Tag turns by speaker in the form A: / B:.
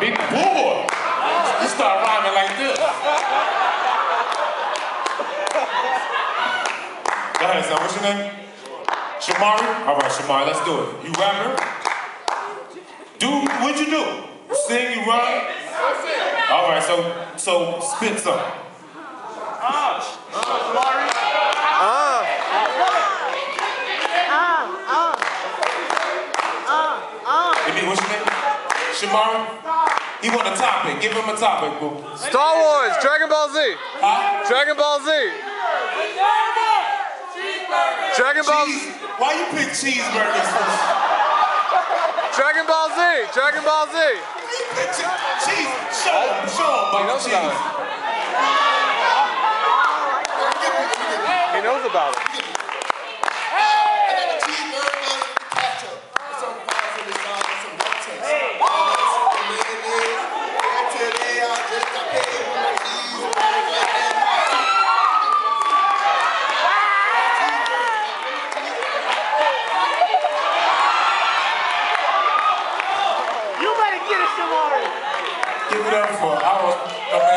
A: Big boy. You start rhyming like this. Go ahead, son. What's your name? Shomari? All right, Shomari, let's do it. You rapper? Do, what'd you do? You sing, you rhyme? All right, so, so spit some. Uh, uh, uh, Give me, what's your name? Shomari? He want a topic. Give him a topic, boo.
B: Star Wars, Dragon Ball Z,
A: Huh?
B: Dragon Ball Z, Dragon Ball,
A: Cheese. Why you pick cheeseburgers first?
B: Dragon Ball Z, Dragon Ball Z.
A: You pick che- cheese. Show him. Show him about
B: knows
A: cheese.
B: about He knows about it.
C: You better get it, Shomari.
A: Give it up for our